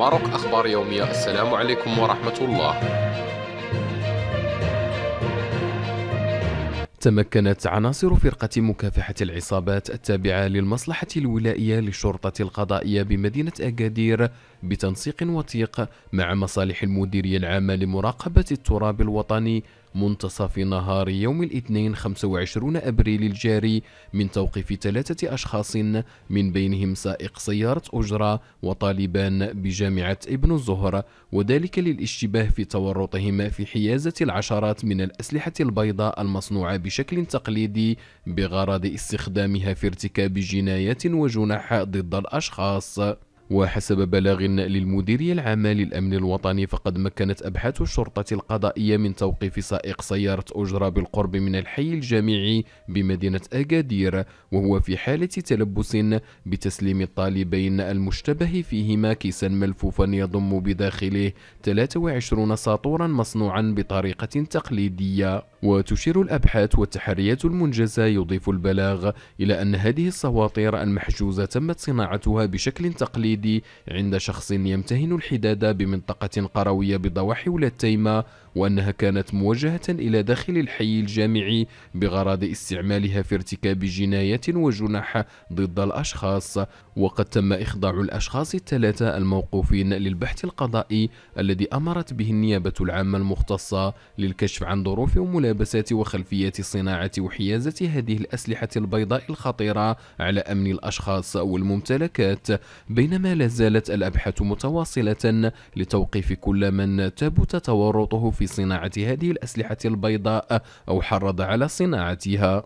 ماروك أخبار يومية. السلام عليكم ورحمة الله. تمكنت عناصر فرقة مكافحة العصابات التابعة للمصلحة الولائية للشرطة القضائية بمدينة أكادير بتنسيق وثيق مع مصالح المديرية العامة لمراقبة التراب الوطني منتصف نهار يوم الاثنين 25 أبريل الجاري من توقيف ثلاثة أشخاص من بينهم سائق سيارة أجرة وطالبان بجامعة ابن الزهر وذلك للاشتباه في تورطهم في حيازة العشرات من الأسلحة البيضاء المصنوعة بشكل تقليدي بغرض استخدامها في ارتكاب جنايات وجنح ضد الأشخاص. وحسب بلاغ للمديرية العامة للأمن الوطني فقد مكنت أبحاث الشرطة القضائية من توقيف سائق سيارة أجرة بالقرب من الحي الجامعي بمدينة أكادير وهو في حالة تلبس بتسليم الطالبين المشتبه فيهما كيسا ملفوفا يضم بداخله 23 ساطورا مصنوعا بطريقة تقليدية. وتشير الأبحاث والتحريات المنجزة يضيف البلاغ إلى أن هذه السواطير المحجوزة تمت صناعتها بشكل تقليدي التقليدي عند شخص يمتهن الحداد بمنطقة قروية بضواحي ولاية تيمة وأنها كانت موجهة إلى داخل الحي الجامعي بغرض استعمالها في ارتكاب جنايات وجنح ضد الأشخاص. وقد تم إخضاع الأشخاص الثلاثة الموقوفين للبحث القضائي الذي أمرت به النيابة العامة المختصة للكشف عن ظروف وملابسات وخلفيات صناعة وحيازة هذه الأسلحة البيضاء الخطيرة على أمن الأشخاص والممتلكات. بينما لا زالت الأبحاث متواصلة لتوقيف كل من ثبت تورطه في صناعة هذه الأسلحة البيضاء أو حرض على صناعتها.